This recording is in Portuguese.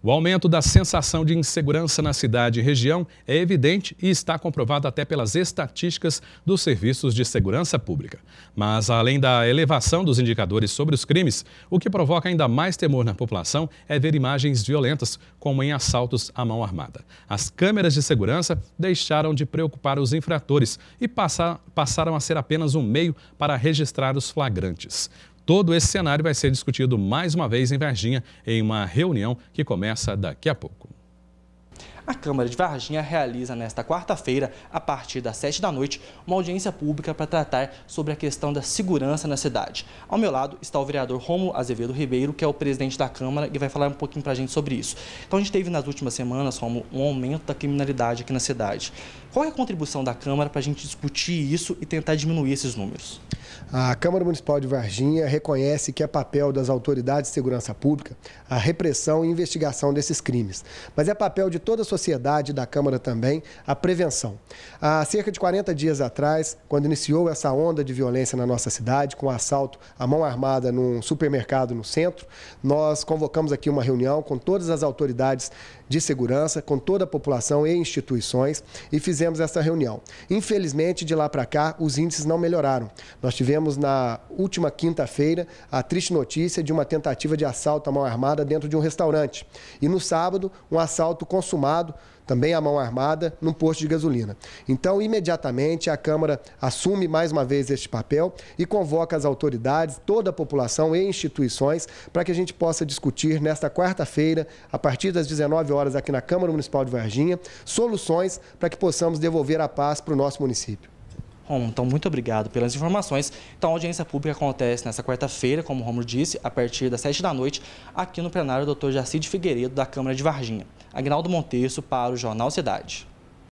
O aumento da sensação de insegurança na cidade e região é evidente e está comprovado até pelas estatísticas dos serviços de segurança pública. Mas, além da elevação dos indicadores sobre os crimes, o que provoca ainda mais temor na população é ver imagens violentas, como em assaltos à mão armada. As câmeras de segurança deixaram de preocupar os infratores e passaram a ser apenas um meio para registrar os flagrantes. Todo esse cenário vai ser discutido mais uma vez em Varginha, em uma reunião que começa daqui a pouco. A Câmara de Varginha realiza nesta quarta-feira, a partir das 7 da noite, uma audiência pública para tratar sobre a questão da segurança na cidade. Ao meu lado está o vereador Romulo Azevedo Ribeiro, que é o presidente da Câmara e vai falar um pouquinho para a gente sobre isso. Então a gente teve nas últimas semanas, Romulo, um aumento da criminalidade aqui na cidade. Qual é a contribuição da Câmara para a gente discutir isso e tentar diminuir esses números? A Câmara Municipal de Varginha reconhece que é papel das autoridades de segurança pública a repressão e investigação desses crimes. Mas é papel de toda a sociedade e da Câmara também a prevenção. Há cerca de 40 dias atrás, quando iniciou essa onda de violência na nossa cidade, com o assalto à mão armada num supermercado no centro, nós convocamos aqui uma reunião com todas as autoridades de segurança, com toda a população e instituições e fizemos essa reunião. Infelizmente, de lá para cá, os índices não melhoraram. Nós tivemos na última quinta-feira a triste notícia de uma tentativa de assalto à mão armada dentro de um restaurante. E no sábado, um assalto consumado também a mão armada, num posto de gasolina. Então, imediatamente, a Câmara assume mais uma vez este papel e convoca as autoridades, toda a população e instituições para que a gente possa discutir nesta quarta-feira, a partir das 19 horas, aqui na Câmara Municipal de Varginha, soluções para que possamos devolver a paz para o nosso município. Bom, então muito obrigado pelas informações. Então a audiência pública acontece nessa quarta-feira, como o Romulo disse, a partir das 7 da noite, aqui no plenário do Dr. Jacide Figueiredo, da Câmara de Varginha. Agnaldo Monteiro para o Jornal Cidade.